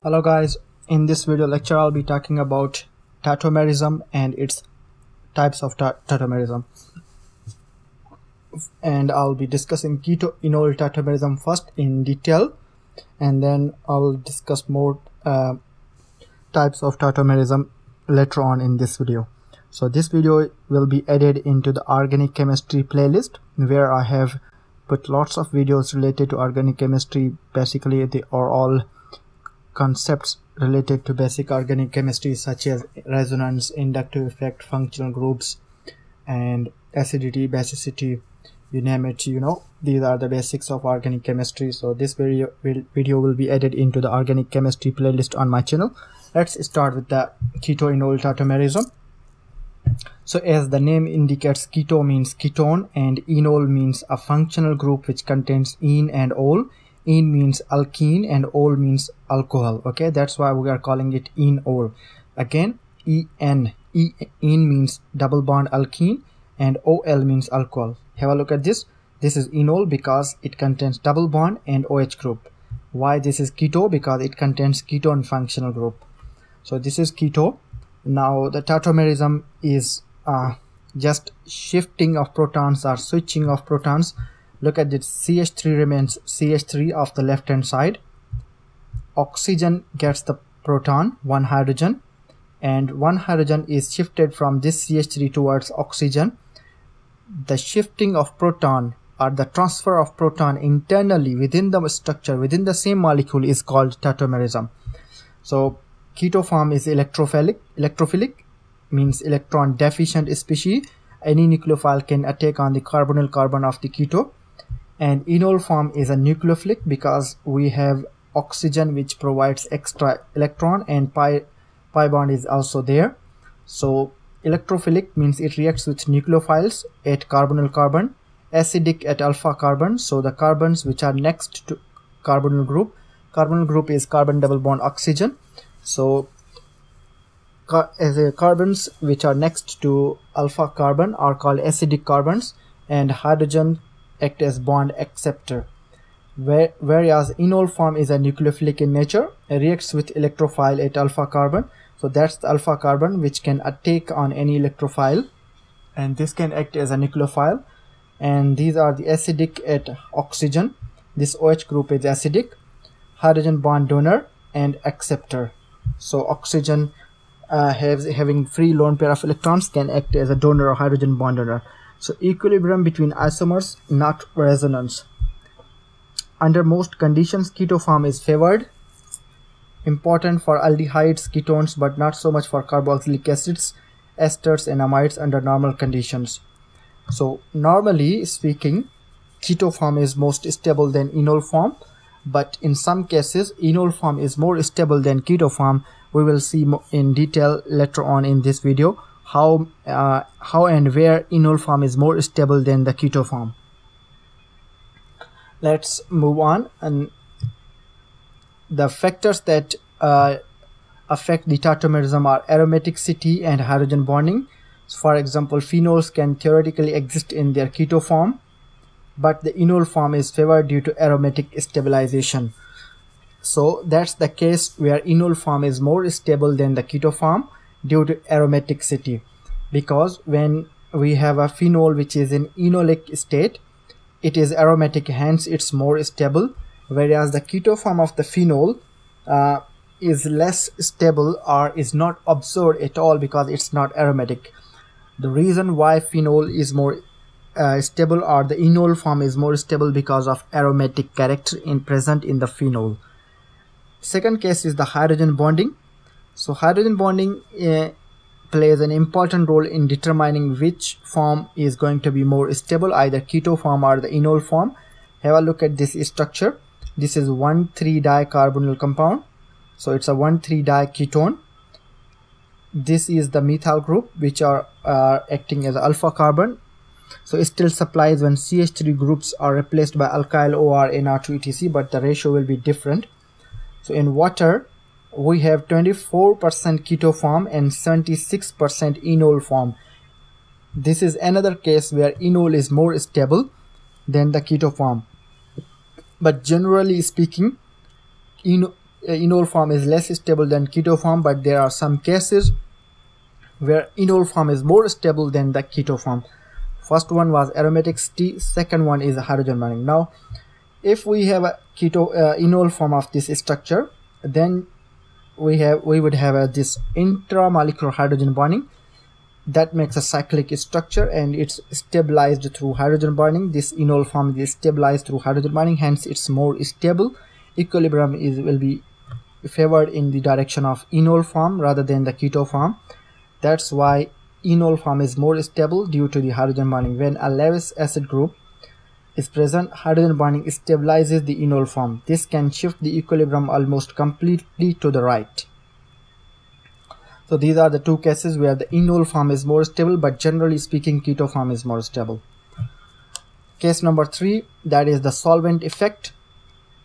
Hello guys, in this video lecture I'll be talking about tautomerism and its types of ta tautomerism. And I'll be discussing keto enol tautomerism first in detail and then I'll discuss more uh, types of tautomerism later on in this video. So this video will be added into the organic chemistry playlist where I have put lots of videos related to organic chemistry basically they are all concepts related to basic organic chemistry such as resonance inductive effect functional groups and acidity basicity you name it you know. These are the basics of organic chemistry. So this video will, video will be added into the organic chemistry playlist on my channel. Let's start with the keto enol tautomerism. So as the name indicates keto means ketone and enol means a functional group which contains en and ol ene means alkene and ol means alcohol okay? That's why we are calling it in enol again en e ene means double bond alkene and ol means alcohol. Have a look at this. This is enol because it contains double bond and oh group. Why this is keto? Because it contains ketone functional group. So this is keto. Now the tautomerism is uh, just shifting of protons or switching of protons look at this ch3 remains ch3 of the left hand side. Oxygen gets the proton one hydrogen and one hydrogen is shifted from this ch3 towards oxygen. The shifting of proton or the transfer of proton internally within the structure within the same molecule is called tautomerism so keto form is electrophilic electrophilic means electron deficient species. Any nucleophile can attack on the carbonyl carbon of the keto and enol form is a nucleophilic because we have oxygen which provides extra electron and pi pi bond is also there. So electrophilic means it reacts with nucleophiles at carbonyl carbon acidic at alpha carbon. So the carbons which are next to carbonyl group carbonyl group is carbon double bond oxygen. So as carbons which are next to alpha carbon are called acidic carbons and hydrogen act as bond acceptor whereas enol form is a nucleophilic in nature it reacts with electrophile at alpha carbon. So that's the alpha carbon which can take on any electrophile and this can act as a nucleophile. And these are the acidic at oxygen. This OH group is acidic hydrogen bond donor and acceptor. So oxygen uh, has, having free lone pair of electrons can act as a donor or hydrogen bond donor so equilibrium between isomers not resonance. Under most conditions keto form is favored. Important for aldehydes ketones but not so much for carboxylic acids esters and amides under normal conditions. So normally speaking keto form is most stable than enol form but in some cases enol form is more stable than keto form we will see in detail later on in this video how uh, how and where enol form is more stable than the keto form let's move on and the factors that uh, affect the tautomerism are aromaticity and hydrogen bonding. So for example phenols can theoretically exist in their keto form but the enol form is favored due to aromatic stabilization. So that's the case where enol form is more stable than the keto form due to aromaticity because when we have a phenol which is in enolic state it is aromatic hence it's more stable whereas the keto form of the phenol uh, is less stable or is not absorbed at all because it's not aromatic. The reason why phenol is more uh, stable or the enol form is more stable because of aromatic character in present in the phenol. Second case is the hydrogen bonding so hydrogen bonding uh, plays an important role in determining which form is going to be more stable either keto form or the enol form. Have a look at this structure. This is 1,3 dicarbonyl compound. So it's a 1,3 diketone this is the methyl group which are uh, acting as alpha carbon. So it still supplies when CH3 groups are replaced by alkyl OR NR2 etc but the ratio will be different. So in water we have 24% keto form and 76% enol form this is another case where enol is more stable than the keto form but generally speaking uh, enol form is less stable than keto form but there are some cases where enol form is more stable than the keto form first one was aromatic T second one is hydrogen bonding now if we have a keto uh, enol form of this structure then we have we would have this intramolecular hydrogen bonding that makes a cyclic structure and it's stabilized through hydrogen bonding. This enol form is stabilized through hydrogen bonding hence it's more stable. Equilibrium is will be favored in the direction of enol form rather than the keto form. That's why enol form is more stable due to the hydrogen bonding. When a Lewis acid group is present hydrogen bonding stabilizes the enol form this can shift the equilibrium almost completely to the right so these are the two cases where the enol form is more stable, but generally speaking, keto form is more stable. Case number three, that is the solvent effect.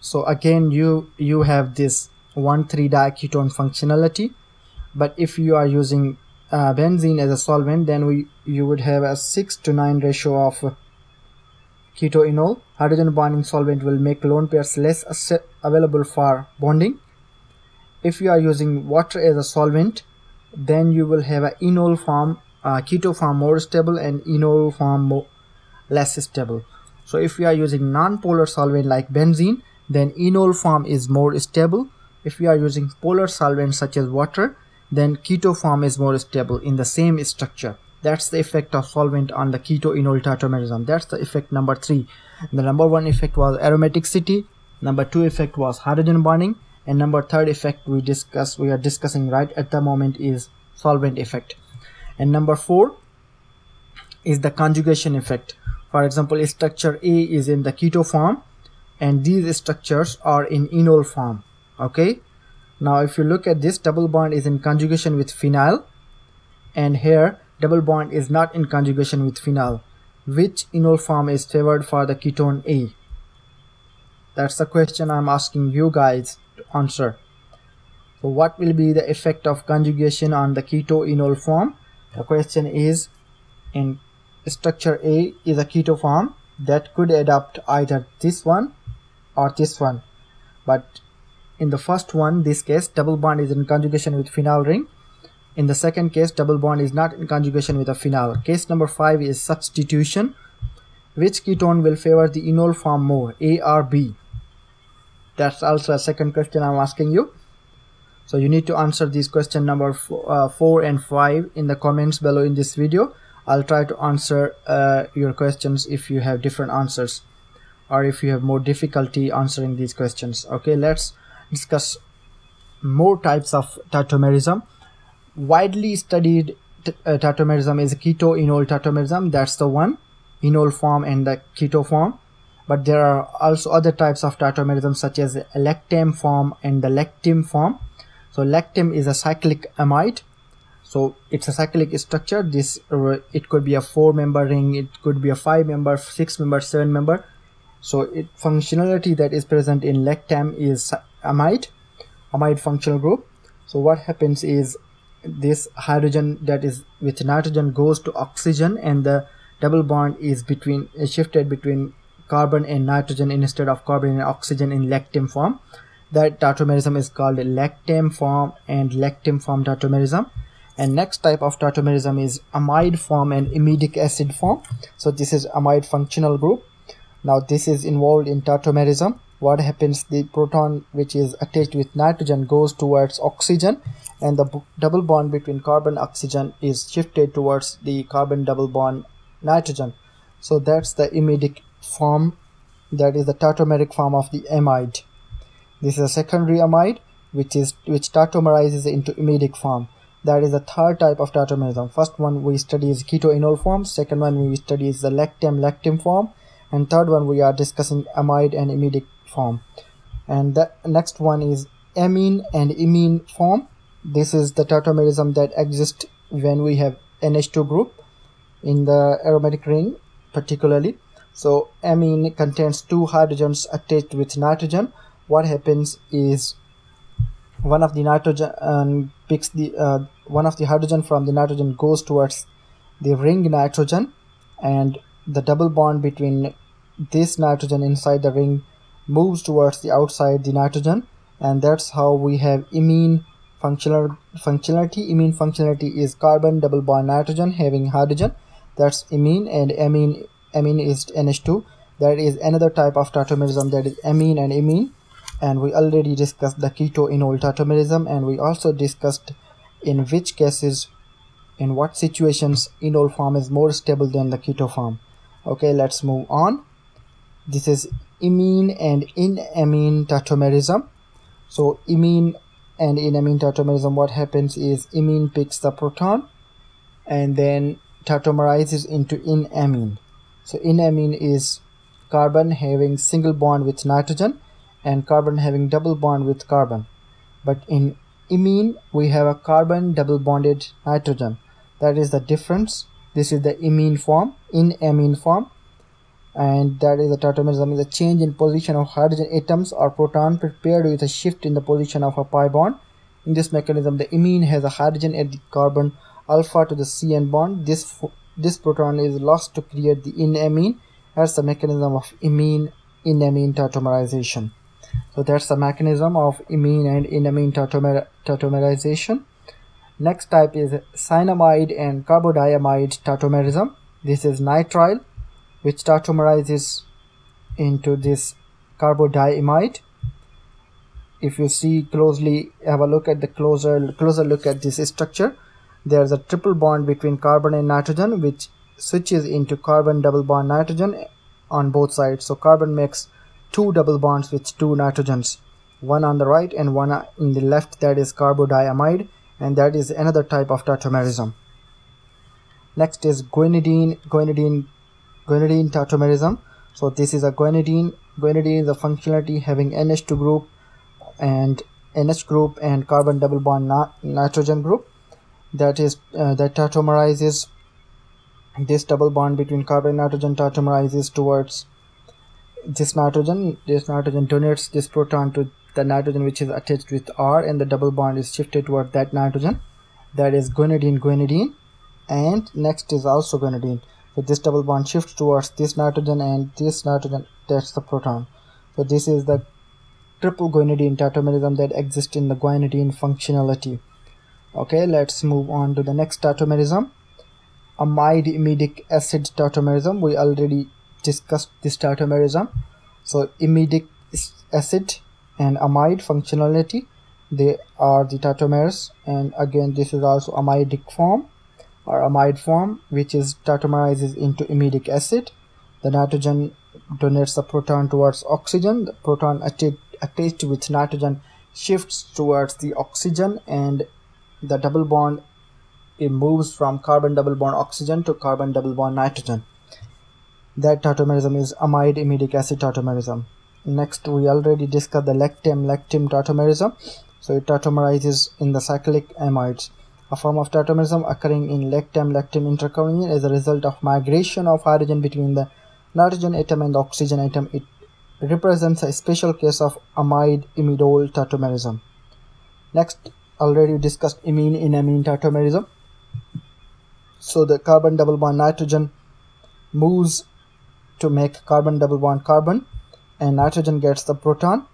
So again, you, you have this 1,3-diketone functionality, but if you are using uh, benzene as a solvent, then we you would have a 6 to 9 ratio of keto enol. Hydrogen bonding solvent will make lone pairs less available for bonding. If you are using water as a solvent, then you will have a enol form uh, keto form more stable and enol form more less stable so if you are using non-polar solvent like benzene then enol form is more stable if you are using polar solvent such as water then keto form is more stable in the same structure that's the effect of solvent on the keto enol tautomerism that's the effect number three. The number one effect was aromaticity number two effect was hydrogen bonding. And number third effect we discuss we are discussing right at the moment is solvent effect. And number four is the conjugation effect. For example structure a is in the keto form and these structures are in enol form. Okay? Now if you look at this double bond is in conjugation with phenyl. And here double bond is not in conjugation with phenyl which enol form is favored for the ketone a that's the question i'm asking you guys to answer. So what will be the effect of conjugation on the keto enol form? The question is in structure A is a keto form that could adopt either this one or this one. But in the first one, this case, double bond is in conjugation with phenyl ring. In the second case, double bond is not in conjugation with a phenyl. Case number 5 is substitution. Which ketone will favor the enol form more, A or B? that's also a second question i'm asking you so you need to answer these question number four, uh, four and five in the comments below in this video i'll try to answer uh, your questions if you have different answers or if you have more difficulty answering these questions okay let's discuss more types of tautomerism widely studied uh, tautomerism is keto enol tautomerism. That's the one. Enol form and the keto form. But there are also other types of tautomerism such as lactam form and the lactim form. So lactam is a cyclic amide. So it's a cyclic structure. This uh, it could be a four member ring. It could be a five member six member seven member. So it functionality that is present in lactam is amide amide functional group. So what happens is this hydrogen that is with nitrogen goes to oxygen and the double bond is between shifted between carbon and nitrogen instead of carbon and oxygen in lactam form. That tautomerism is called lactam form and lactim form tautomerism. And next type of tautomerism is amide form and imidic acid form. So this is amide functional group. Now this is involved in tautomerism. What happens? The proton which is attached with nitrogen goes towards oxygen and the double bond between carbon oxygen is shifted towards the carbon double bond nitrogen. So that's the imidic form that is the tautomeric form of the amide. This is a secondary amide which is which tautomerizes into imidic form. That is the third type of tautomerism. First one we study is keto enol form, second one we study is the lactam lactam form, and third one we are discussing amide and imidic form. And the next one is amine and imine form. This is the tautomerism that exists when we have NH2 group in the aromatic ring particularly. So amine contains two hydrogens attached with nitrogen. What happens is one of the nitrogen um, picks the uh, one of the hydrogen from the nitrogen goes towards the ring nitrogen and the double bond between this nitrogen inside the ring moves towards the outside the nitrogen and that's how we have imine functional functionality imine functionality is carbon double bond nitrogen having hydrogen. That's imine and amine amine is nh2 that is another type of tautomerism that is amine and imine and we already discussed the keto enol tautomerism and we also discussed in which cases in what situations enol form is more stable than the keto form. Okay let's move on. This is imine and enamine tautomerism so imine and enamine tautomerism what happens is imine picks the proton and then tautomerizes into enamine so enamine is carbon having single bond with nitrogen and carbon having double bond with carbon. But in imine we have a carbon double bonded nitrogen. That is the difference. This is the imine form in amine form and that is the tautomerism is a change in position of hydrogen atoms or proton prepared with a shift in the position of a pi bond. In this mechanism the imine has a hydrogen at the carbon alpha to the cn bond. This this proton is lost to create the enamine that's the mechanism of imine enamine tautomerization. So that's the mechanism of imine and enamine tautomer tautomerization. Next type is cyanamide and carbodiimide tautomerism. This is nitrile which tautomerizes into this carbodiimide. If you see closely have a look at the closer closer look at this structure. There's a triple bond between carbon and nitrogen which switches into carbon double bond nitrogen on both sides. So carbon makes two double bonds with two nitrogens one on the right and one in the left. That is carbodiimide and that is another type of tautomerism next is guanidine. Guanidine guanidine tautomerism so this is a guanidine guanidine is a functionality having nh2 group and nh group and carbon double bond nitrogen group that is uh, that tautomerizes this double bond between carbon and nitrogen tautomerizes towards this nitrogen. This nitrogen donates this proton to the nitrogen which is attached with r and the double bond is shifted toward that nitrogen. That is guanidine guanidine. And next is also guanidine this double bond shifts towards this nitrogen and this nitrogen that's the proton. So this is the triple guanidine tautomerism that exists in the guanidine functionality. Okay let's move on to the next tautomerism. Amide imidic acid tautomerism. We already discussed this tautomerism. So imidic acid and amide functionality they are the tautomers. And again this is also amidic form or amide form which is tautomerizes into imidic acid. The nitrogen donates the proton towards oxygen. The proton attached with nitrogen shifts towards the oxygen and the double bond it moves from carbon double bond oxygen to carbon double bond nitrogen. That tautomerism is amide imidic acid tautomerism. Next we already discussed the lactam lactam tautomerism. So it tautomerizes in the cyclic amides a form of tautomerism occurring in lactam lactam intercolony as a result of migration of hydrogen between the nitrogen atom and the oxygen atom. It represents a special case of amide imidol tautomerism next already discussed imine enamine tautomerism so the carbon double bond nitrogen moves to make carbon double bond carbon and nitrogen gets the proton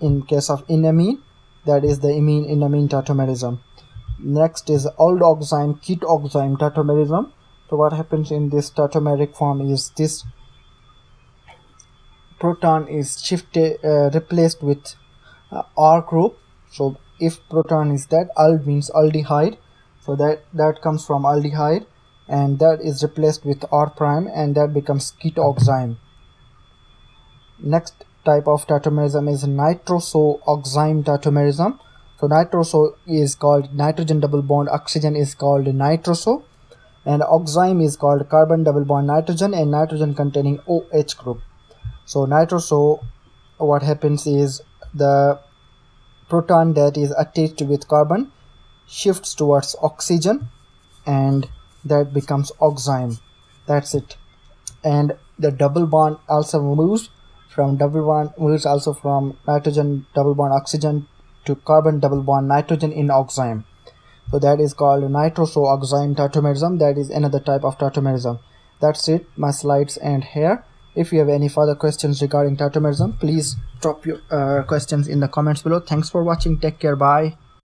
in case of enamine that is the imine enamine tautomerism next is old aldoxime ketoxime tautomerism so what happens in this tautomeric form is this proton is shifted uh, replaced with uh, r group so if proton is that ald means aldehyde so that that comes from aldehyde and that is replaced with R prime and that becomes ketoxime. Next type of tautomerism is nitroso-oxime tautomerism. So nitroso is called nitrogen double bond, oxygen is called nitroso and oxime is called carbon double bond nitrogen and nitrogen containing OH group. So nitroso what happens is the proton that is attached with carbon shifts towards oxygen and that becomes oxime that's it and the double bond also moves from double bond moves also from nitrogen double bond oxygen to carbon double bond nitrogen in oxime. So that is called nitroso-oxime tautomerism that is another type of tautomerism that's it. My slides end here. If you have any further questions regarding tautomerism please drop your uh, questions in the comments below. Thanks for watching. Take care. Bye